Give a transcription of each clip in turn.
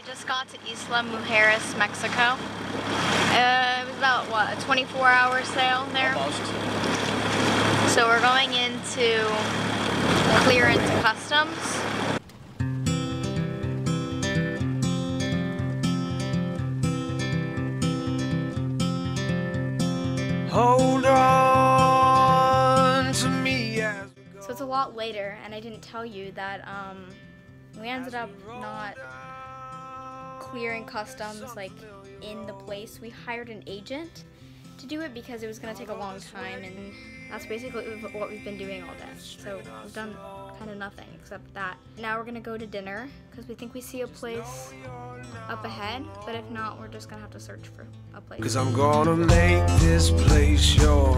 we just got to Isla Mujeres, Mexico. Uh, it was about, what, a 24-hour sail there? Almost. So we're going into clearance customs. Hold on to me as we go. So it's a lot later, and I didn't tell you that um, we ended up not clearing customs like in the place. We hired an agent to do it because it was going to take a long time, and that's basically what we've been doing all day. So we've done kind of nothing except that. Now we're going to go to dinner because we think we see a place up ahead, but if not, we're just going to have to search for a place. Cause I'm gonna make this place your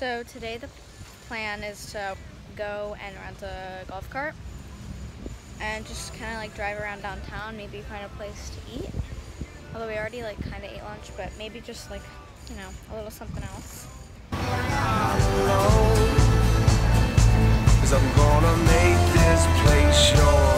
So today the plan is to go and rent a golf cart and just kind of like drive around downtown, maybe find a place to eat. Although we already like kind of ate lunch, but maybe just like, you know, a little something else. Cause I'm gonna make this place your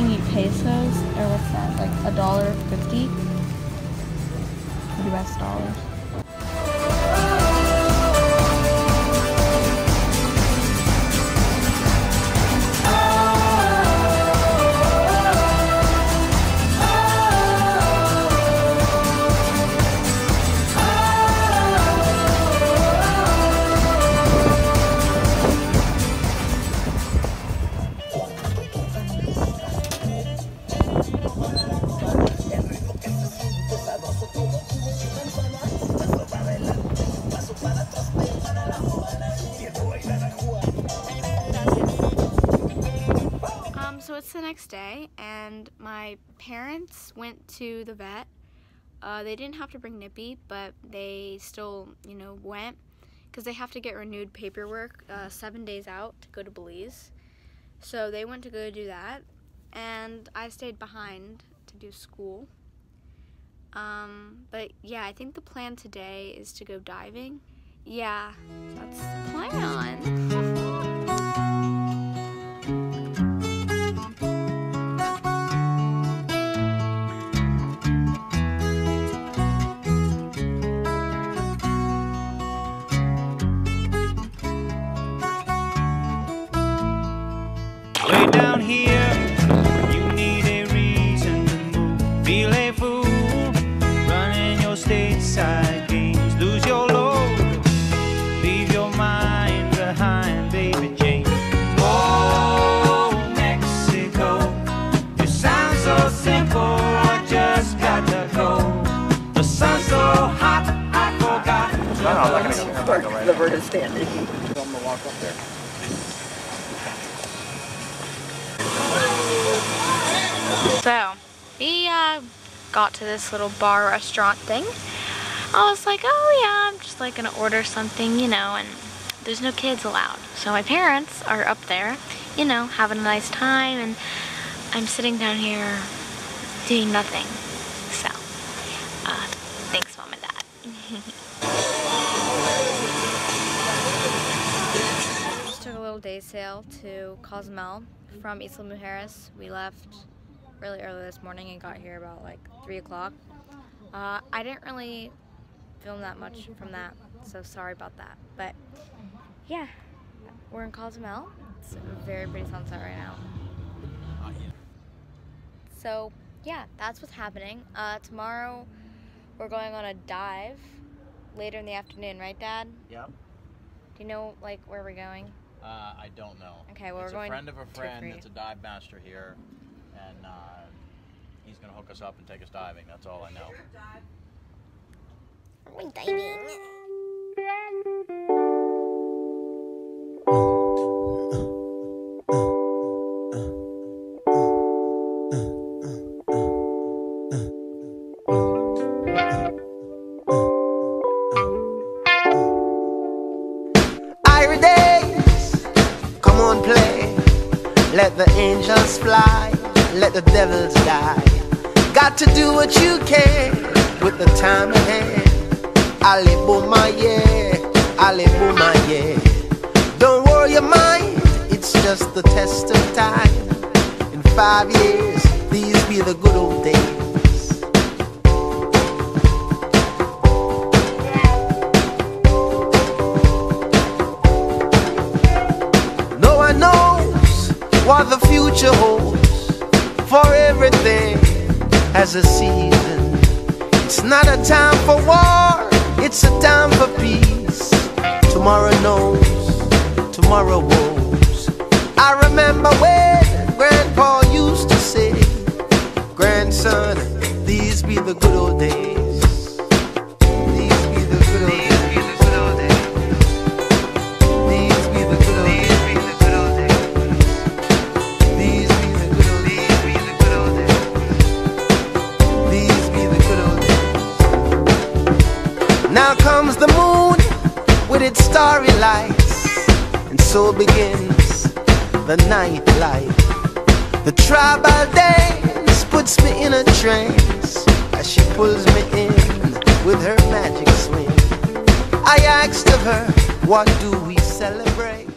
28 pesos, or what's that, like a dollar 50 US dollars. It's the next day, and my parents went to the vet. Uh, they didn't have to bring Nippy, but they still, you know, went because they have to get renewed paperwork uh, seven days out to go to Belize. So they went to go do that, and I stayed behind to do school. Um, but yeah, I think the plan today is to go diving. Yeah, that's the plan. simple, I just got to go. The sun's so hot, I forgot. No, no, I'm not gonna go. I'm not gonna go right is standing. I'm gonna walk up there. So, we uh, got to this little bar restaurant thing. I was like, oh yeah, I'm just like gonna order something, you know, and there's no kids allowed. So my parents are up there, you know, having a nice time, and I'm sitting down here doing nothing. So, uh, thanks, mom and dad. just took a little day sail to Cozumel from Isla Mujeres. We left really early this morning and got here about like 3 o'clock. Uh, I didn't really film that much from that, so sorry about that. But yeah, we're in Cozumel. It's a very pretty sunset right now. So yeah, that's what's happening. Uh, tomorrow we're going on a dive later in the afternoon, right, Dad? Yep. Do you know like where we're going? Uh, I don't know. Okay, well, it's we're going a friend of a friend free. that's a dive master here, and uh, he's gonna hook us up and take us diving. That's all I know. Are we diving? Let the angels fly, let the devils die. Got to do what you can with the time ahead. Ali booma yeah, Ali booma yeah. Don't worry your mind, it's just the test of time. In five years, these be the good old days. What the future holds, for everything has a season. It's not a time for war, it's a time for peace. Tomorrow knows, tomorrow woes. I remember when Grandpa used to say, Grandson, these be the good old days. Starry lights, and so begins the night life. The tribal dance puts me in a trance as she pulls me in with her magic swing. I asked of her, what do we celebrate?